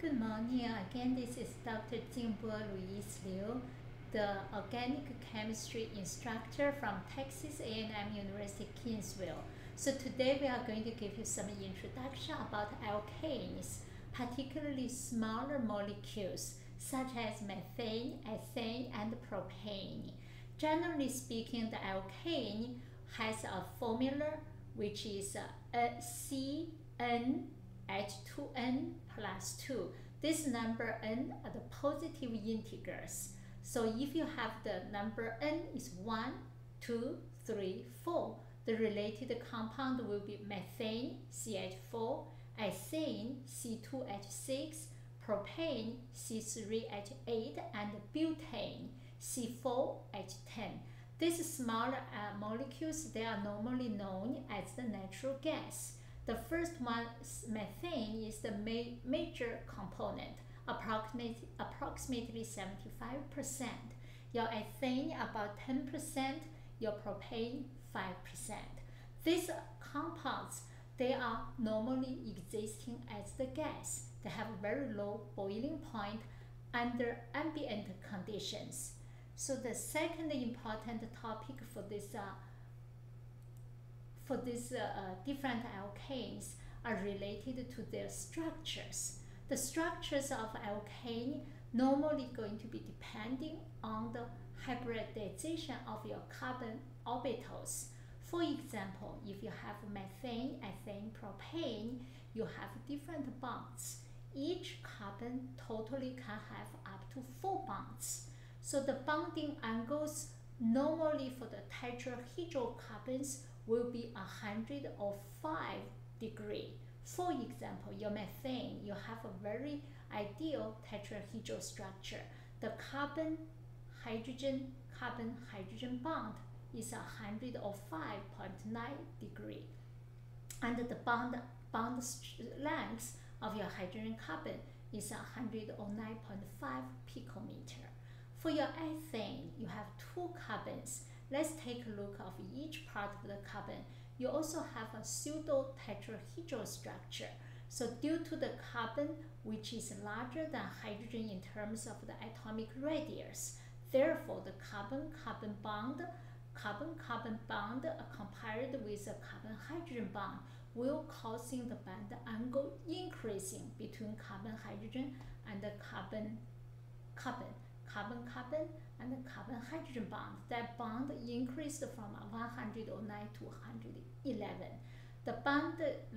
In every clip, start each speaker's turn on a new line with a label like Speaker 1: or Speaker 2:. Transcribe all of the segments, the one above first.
Speaker 1: Good morning. Again, this is Dr. Jingbo Louise Liu, the organic chemistry instructor from Texas A&M University, Kingsville. So today we are going to give you some introduction about alkanes, particularly smaller molecules such as methane, ethane, and propane. Generally speaking, the alkane has a formula which is uh, CN H2n plus 2. This number n are the positive integers. So if you have the number n is 1, 2, 3, 4, the related compound will be methane, CH4, ethane, C2H6, propane, C3H8, and butane, C4H10. These smaller uh, molecules, they are normally known as the natural gas. The first one, methane, is the ma major component, approximately, approximately 75%. Your ethane about 10%, your propane 5%. These compounds, they are normally existing as the gas. They have a very low boiling point under ambient conditions. So the second important topic for this uh, for these uh, uh, different alkanes are related to their structures. The structures of alkane normally going to be depending on the hybridization of your carbon orbitals. For example, if you have methane, ethane, propane, you have different bonds. Each carbon totally can have up to four bonds. So the bonding angles normally for the tetrahedral carbons will be 105 degree. For example, your methane, you have a very ideal tetrahedral structure. The carbon, hydrogen, carbon, hydrogen bond is 105.9 degree. And the bond, bond length of your hydrogen carbon is 109.5 picometer. For your ethane, you have two carbons Let's take a look of each part of the carbon. You also have a pseudo tetrahedral structure. So due to the carbon, which is larger than hydrogen in terms of the atomic radius, therefore the carbon-carbon bond, carbon-carbon bond compared with a carbon-hydrogen bond will causing the bond angle increasing between carbon-hydrogen and the carbon-carbon carbon-carbon and the carbon-hydrogen bond. That bond increased from 109 to 111. The bond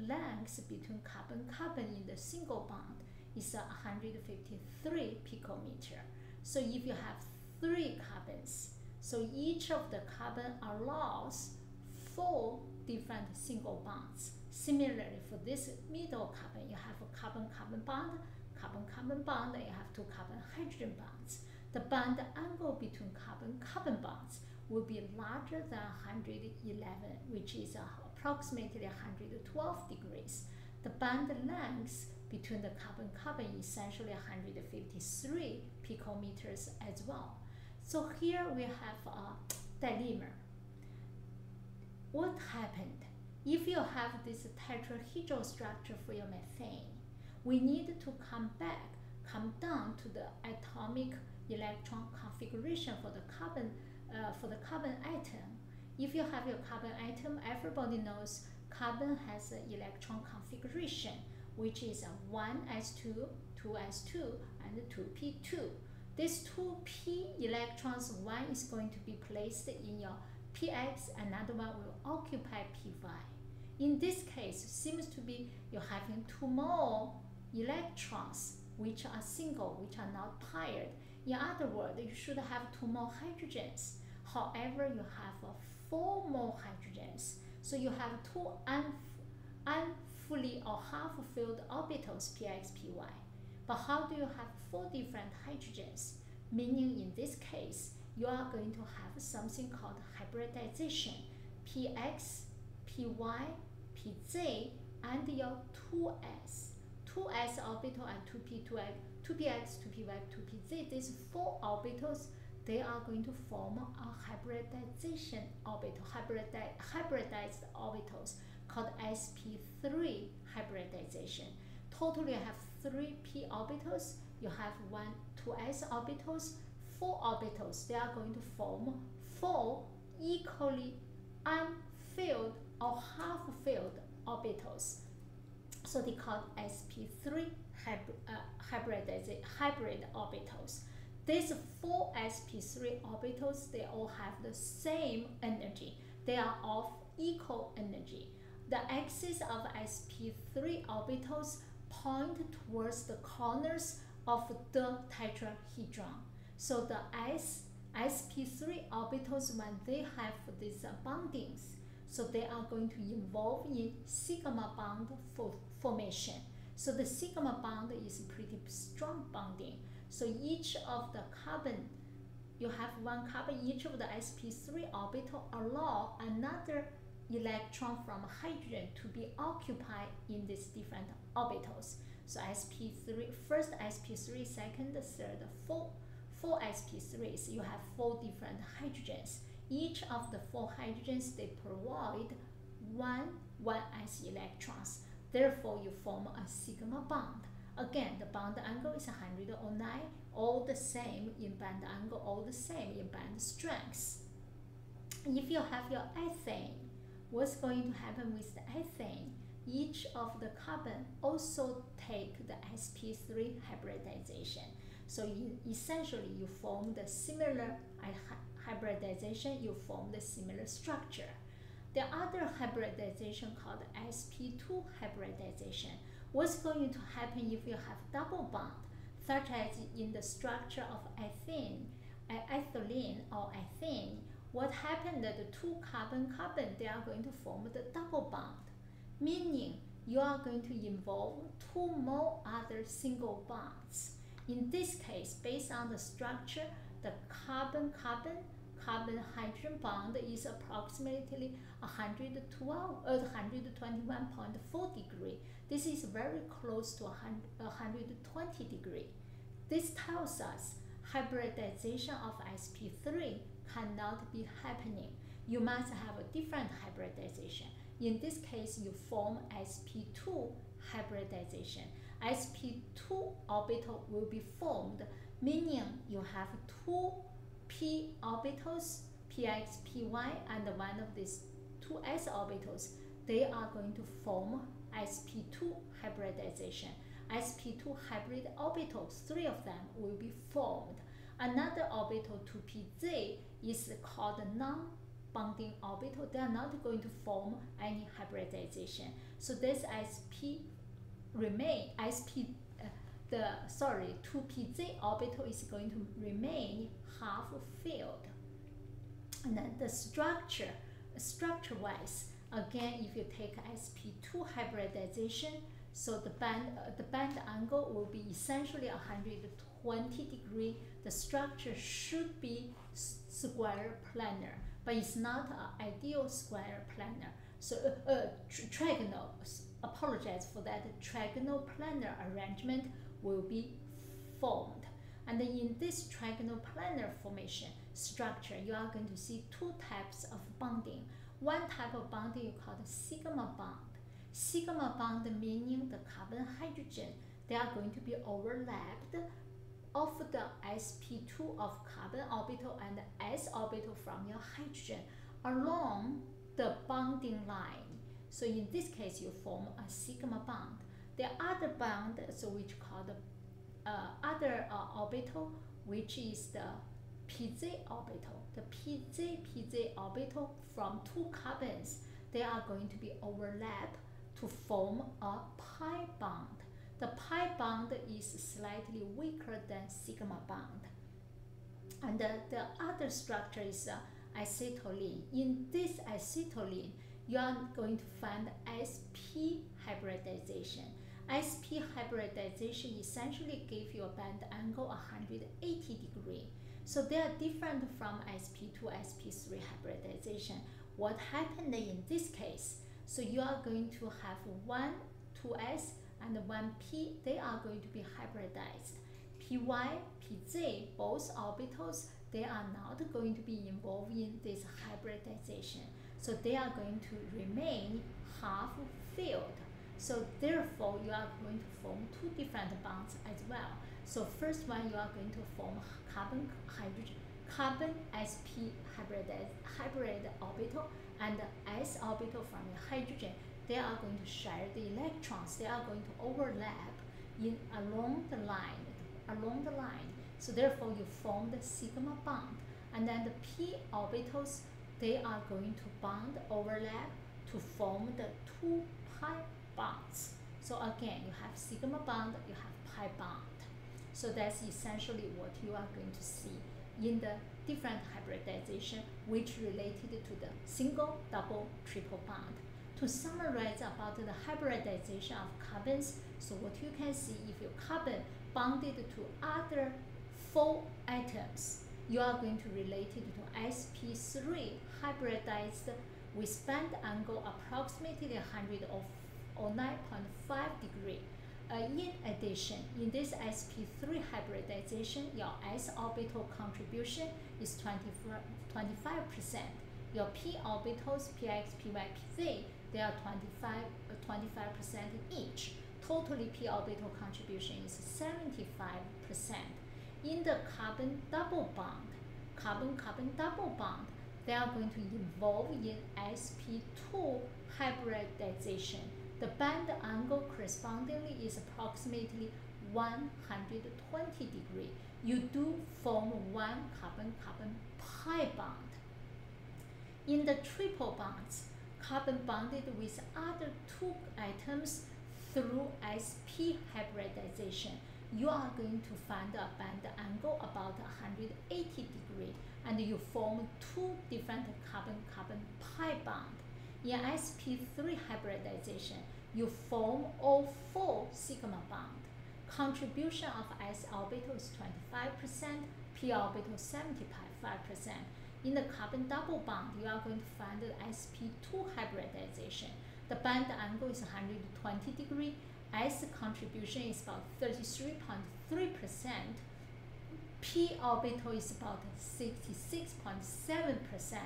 Speaker 1: length between carbon-carbon in the single bond is 153 picometer. So if you have three carbons, so each of the carbon allows four different single bonds. Similarly, for this middle carbon, you have a carbon-carbon bond, carbon-carbon bond, and you have two carbon-hydrogen bonds the bond angle between carbon-carbon bonds will be larger than 111, which is approximately 112 degrees. The bond length between the carbon-carbon is essentially 153 picometers as well. So here we have a dilemma. What happened? If you have this tetrahedral structure for your methane, we need to come back, come down to the atomic electron configuration for the carbon uh, for the carbon atom. If you have your carbon atom, everybody knows carbon has an electron configuration, which is a 1s2, 2s2, and 2p2. These 2p electrons, one is going to be placed in your px, another one will occupy py. In this case, seems to be you're having two more electrons, which are single, which are not paired. In other words, you should have two more hydrogens. However, you have four more hydrogens. So you have two unfully or half-filled orbitals px, py. But how do you have four different hydrogens? Meaning in this case, you are going to have something called hybridization. px, py, pz, and your 2s. 2s orbital and 2p, 2x 2px, 2py, 2pz, these four orbitals, they are going to form a hybridization orbital, hybridized orbitals called sp3 hybridization. totally you have three p orbitals. You have one, two s orbitals, four orbitals. They are going to form four equally unfilled or half-filled orbitals. So they call sp3 hybrid, uh, hybrid, hybrid orbitals. These four sp3 orbitals, they all have the same energy. They are of equal energy. The axis of sp3 orbitals point towards the corners of the tetrahedron. So the s sp3 orbitals, when they have these bondings, so they are going to involve in sigma bond for formation. So the sigma bond is pretty strong bonding. So each of the carbon, you have one carbon, each of the sp3 orbital allow another electron from hydrogen to be occupied in these different orbitals. So sp3, first sp3, second, third, four, four sp3s, you have four different hydrogens. Each of the four hydrogens, they provide one 1s electrons. Therefore, you form a sigma bond. Again, the bond angle is 109, all the same in band angle, all the same in band strength. If you have your ethane, what's going to happen with the ethane? Each of the carbon also take the sp3 hybridization. So you, essentially, you form the similar hybridization, you form the similar structure. The other hybridization called sp2 hybridization. What's going to happen if you have double bond, such as in the structure of ethene, uh, ethylene or ethane? What happened that the two carbon-carbon, they are going to form the double bond, meaning you are going to involve two more other single bonds. In this case, based on the structure, the carbon-carbon carbon hydrogen bond is approximately 112 uh, 121.4 degree. This is very close to 120 degree. This tells us hybridization of sp3 cannot be happening. You must have a different hybridization. In this case, you form sp2 hybridization. sp2 orbital will be formed, meaning you have two p orbitals, px, py, and one of these two s orbitals, they are going to form sp2 hybridization. sp2 hybrid orbitals, three of them will be formed. Another orbital 2pz is called non-bonding orbital. They are not going to form any hybridization. So this sp remain sp the sorry 2pz orbital is going to remain half filled. And then the structure, structure wise, again, if you take sp2 hybridization, so the band uh, the band angle will be essentially 120 degree. The structure should be square planar, but it's not an ideal square planar. So uh, uh, trigonal. Apologize for that. Trigonal planar arrangement will be formed. And in this trigonal planar formation structure, you are going to see two types of bonding. One type of bonding you call the sigma bond. Sigma bond meaning the carbon hydrogen, they are going to be overlapped of the sp2 of carbon orbital and s orbital from your hydrogen along the bonding line. So in this case, you form a sigma bond. The other bond, so which called the uh, other uh, orbital, which is the pz orbital. The pz pz orbital from two carbons, they are going to be overlap to form a pi bond. The pi bond is slightly weaker than sigma bond. And the, the other structure is uh, acetylene. In this acetylene, you are going to find sp hybridization. SP hybridization essentially give you a band angle 180 degree. So they are different from SP2, SP3 hybridization. What happened in this case? So you are going to have one 2s and one p, they are going to be hybridized. py, pz, both orbitals, they are not going to be involved in this hybridization. So they are going to remain half filled So therefore, you are going to form two different bonds as well. So first one, you are going to form carbon hydrogen carbon sp hybrid hybrid orbital and s orbital from the hydrogen. They are going to share the electrons. They are going to overlap in along the line, along the line. So therefore, you form the sigma bond, and then the p orbitals they are going to bond overlap to form the two pi bonds. So again, you have sigma bond, you have pi bond. So that's essentially what you are going to see in the different hybridization which related to the single, double, triple bond. To summarize about the hybridization of carbons, so what you can see if your carbon bonded to other four atoms, you are going to relate it to sp3 hybridized with band angle approximately 100 or 9.5 degree. Uh, in addition, in this sp3 hybridization, your s orbital contribution is 25%. Your p orbitals, px, py, pz, they are 25, uh, 25% each. Totally p orbital contribution is 75%. In the carbon double bond, carbon-carbon double bond, they are going to involve in sp2 hybridization the band angle correspondingly is approximately 120 degree. You do form one carbon-carbon pi bond. In the triple bonds, carbon bonded with other two atoms through sp hybridization, you are going to find a band angle about 180 degree and you form two different carbon-carbon pi bond. In sp3 hybridization, you form all four sigma bond. Contribution of s orbital is 25%, p orbital 75%. In the carbon double bond, you are going to find the sp2 hybridization. The band angle is 120 degree. S contribution is about 33.3%. p orbital is about 66.7%.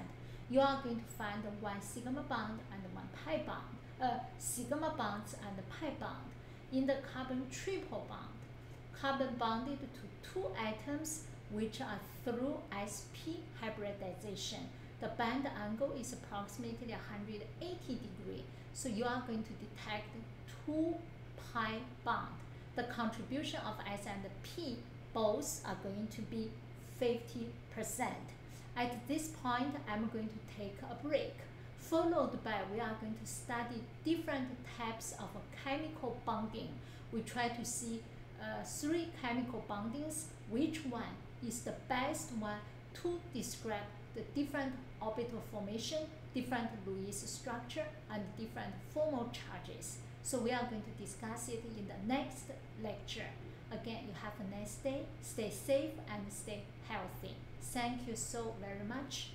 Speaker 1: You are going to find one sigma bond and one pi bond uh, sigma bonds and pi bond. In the carbon triple bond, carbon bonded to two atoms which are through sp hybridization. The band angle is approximately 180 degree. So you are going to detect two pi bond. The contribution of S and P both are going to be 50%. At this point, I'm going to take a break followed by we are going to study different types of chemical bonding. We try to see uh, three chemical bondings, which one is the best one to describe the different orbital formation, different Lewis structure, and different formal charges. So we are going to discuss it in the next lecture. Again, you have a nice day, stay safe and stay healthy. Thank you so very much.